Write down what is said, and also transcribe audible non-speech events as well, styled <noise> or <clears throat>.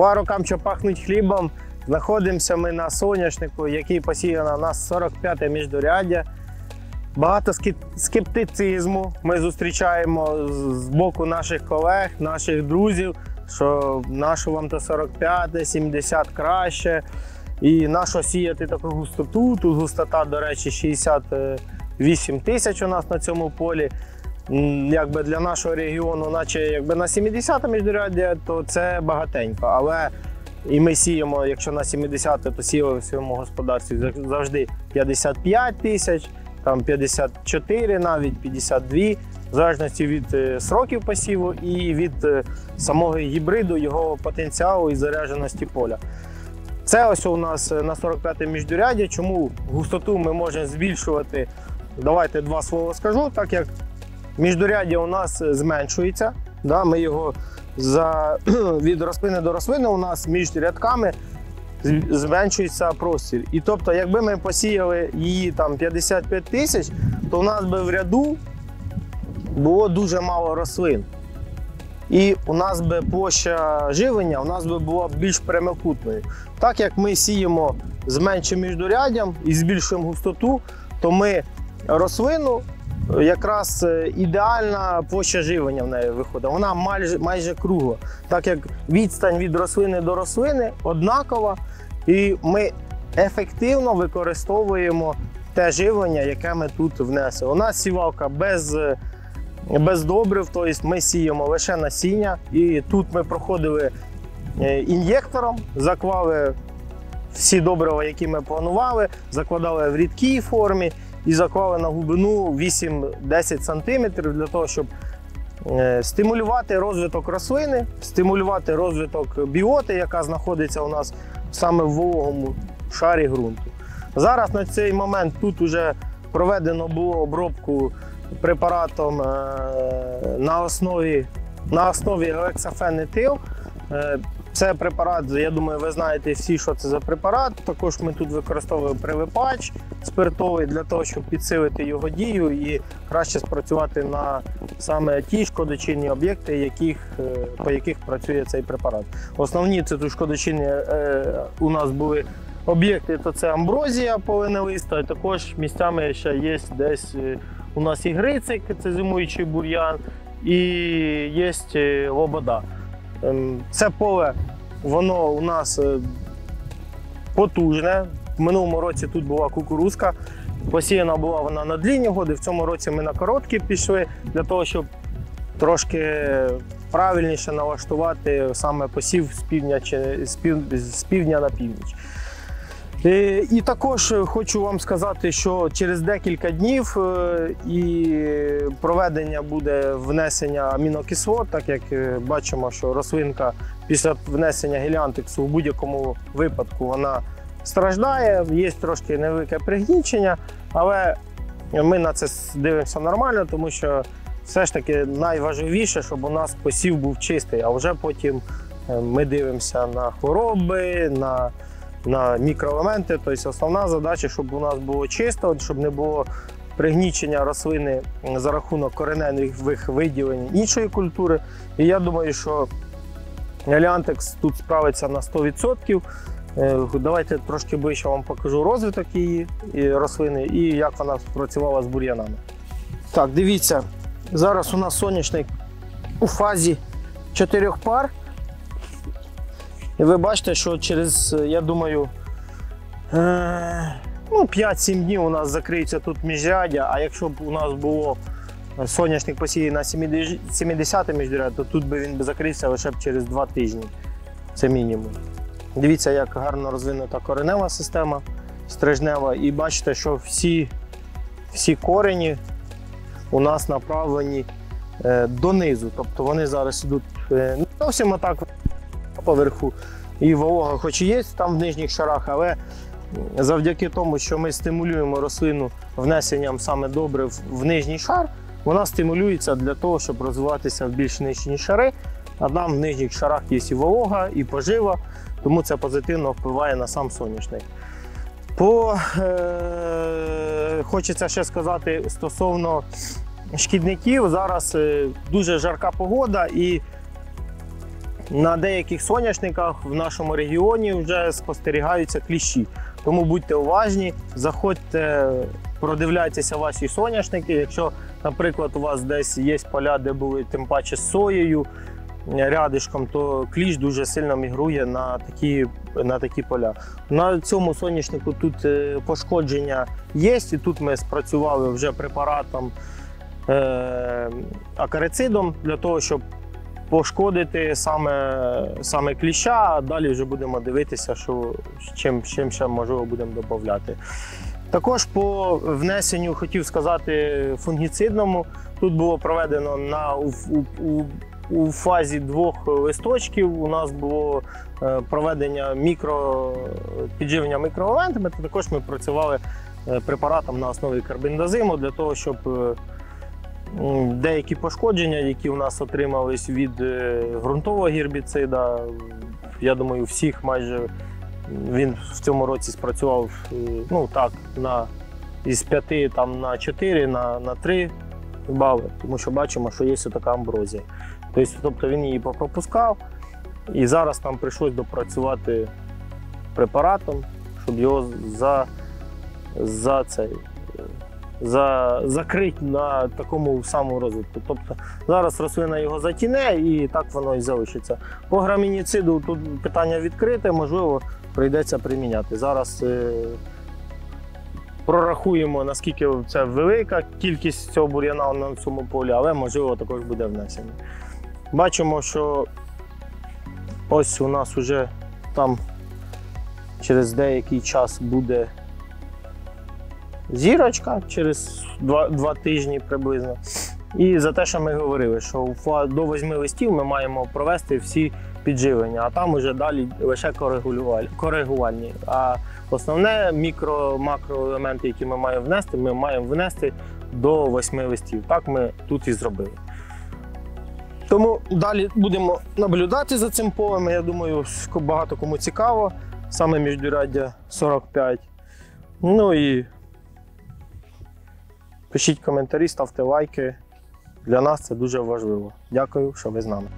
Хва рокам, що пахнуть хлібом. Знаходимося ми на соняшнику, який посіяно у нас 45-те міждоряддя. Багато скептицизму ми зустрічаємо з- боку наших колег, наших друзів, що нащо вам то 45, 70 краще. І нащо сіяти таку густоту? Тут густота, до речі, 68 тисяч у нас на цьому полі. Якби для нашого регіону, наче якби на 70 міжряддя, то це багатенько. Але і ми сіємо, якщо на 70, то сіяли в своєму господарстві завжди 55 тисяч, там 54 навіть 52, в залежності від е, сроків посіву і від е, самого гібриду, його потенціалу і зарядженості поля. Це ось у нас е, на 45 міждуряді. Чому густоту ми можемо збільшувати? Давайте два слова скажу, так як міждуряддя у нас е, зменшується. Да, ми його за, <clears throat> від рослини до рослини у нас між рядками зменшується простір. І тобто, якби ми посіяли її там 55 тисяч, то у нас би в ряду було дуже мало рослин. І у нас би площа живлення у нас би була більш прямокутною. Так як ми сіємо з меншим міждуряддям і збільшуємо густоту, то ми рослину якраз е, ідеальна площа живлення в неї виходить. Вона майже, майже кругла. Так як відстань від рослини до рослини однакова, і ми ефективно використовуємо те живлення, яке ми тут внесли. У нас сівалка без, е, без добрив, тобто ми сіємо лише насіння. І тут ми проходили е, ін'єктором, заклали всі добрива, які ми планували, закладали в рідкій формі і заклали на глибину 8-10 см для того, щоб е, стимулювати розвиток рослини, стимулювати розвиток біоти, яка знаходиться у нас саме в вологому шарі ґрунту. Зараз на цей момент тут вже проведено було обробку препаратом е, на основі, на основі елексафенетил. Це препарат, я думаю, ви знаєте всі, що це за препарат. Також ми тут використовуємо привипач спиртовий для того, щоб підсилити його дію і краще спрацювати на саме ті шкодочинні об'єкти, яких, е, по яких працює цей препарат. Основні це тут шкодочинні е, у нас були об'єкти, то це амброзія полинелиста, і також місцями ще є десь е, у нас і грицик, це зимуючий бур'ян, і є лобода. Ем, Це поле, воно у нас е, потужне. В минулому році тут була кукурузка. Посіяна була вона на длінні годи. В цьому році ми на короткі пішли для того, щоб трошки правильніше налаштувати саме посів з півдня, чи, з пів, з півдня на північ. Е, І також хочу вам сказати, що через декілька днів е, і проведення буде внесення амінокислот, так як е, бачимо, що рослинка після внесення геліантексу в будь-якому випадку вона страждає, є трошки невелике пригнічення, але ми на це дивимося нормально, тому що все ж таки найважливіше, щоб у нас посів був чистий, а вже потім ми дивимося на хвороби, на на мікроелементи. Тобто основна задача, щоб у нас було чисто, щоб не було пригнічення рослини за рахунок кореневих виділень іншої культури. І я думаю, що Еліантекс тут справиться на 100%. Е, Давайте трошки ближче вам покажу розвиток її і рослини і як вона працювала з бур'янами. Так, дивіться, зараз у нас соняшник у фазі чотирьох пар. І ви бачите, що через, я думаю, е, ну, 5-7 днів у нас закриється тут міжряддя, а якщо б у нас було е, соняшник посіяний на 70 міжряддя, то тут би він би закрився лише б через 2 тижні. Це мінімум. Дивіться, як гарно розвинута коренева система стрижнева, і бачите, що всі, всі корені у нас направлені е, донизу. Тобто вони зараз йдуть не зовсім отак поверху. І волога, хоч і є там в нижніх шарах, але завдяки тому, що ми стимулюємо рослину внесенням саме добре в, нижній шар, вона стимулюється для того, щоб розвиватися в більш нижні шари. А там в нижніх шарах є і волога, і пожива, тому це позитивно впливає на сам соняшник. По, е, хочеться ще сказати стосовно шкідників. Зараз е, дуже жарка погода і на деяких соняшниках в нашому регіоні вже спостерігаються кліщі. Тому будьте уважні, заходьте, продивляйтеся ваші соняшники. Якщо, наприклад, у вас десь є поля, де були тим паче з соєю, рядишком, то кліщ дуже сильно мігрує на такі, на такі поля. На цьому соняшнику тут е, пошкодження є, і тут ми спрацювали вже препаратом е, акарицидом для того, щоб пошкодити саме, саме кліща, а далі вже будемо дивитися, що, чим, чим ще можливо будемо додати. Також по внесенню хотів сказати фунгіцидному. Тут було проведено на, у, у, у, фазі двох листочків. У нас було е, проведення мікро, підживлення мікроелементами. Та також ми працювали е, препаратом на основі карбендазиму для того, щоб е, деякі пошкодження, які у нас отримались від е, ґрунтового гербіцида, я думаю, всіх майже він в цьому році спрацював е, ну так, на, із 5 там, на 4, на, на 3 бали, тому що бачимо, що є така амброзія. Тобто, тобто він її попропускав, і зараз нам прийшлось допрацювати препаратом, щоб його за, за цей. За, закрити на такому самому розвитку. Тобто зараз рослина його затіне і так воно і залишиться. По грамініциду тут питання відкрите, можливо, прийдеться приміняти. Зараз е, прорахуємо, наскільки це велика кількість цього бур'яна на цьому полі, але можливо також буде внесення. Бачимо, що ось у нас вже там через деякий час буде зірочка через два, два тижні приблизно. І за те, що ми говорили, що до восьми листів ми маємо провести всі підживлення, а там уже далі лише коригувальні. А основне мікро-макроелементи, які ми маємо внести, ми маємо внести до восьми листів. Так ми тут і зробили. Тому далі будемо наблюдати за цим полем. Я думаю, багато кому цікаво. Саме міждуряддя 45. Ну і пишіть коментарі, ставте лайки. Для нас це дуже важливо. Дякую, що ви з нами.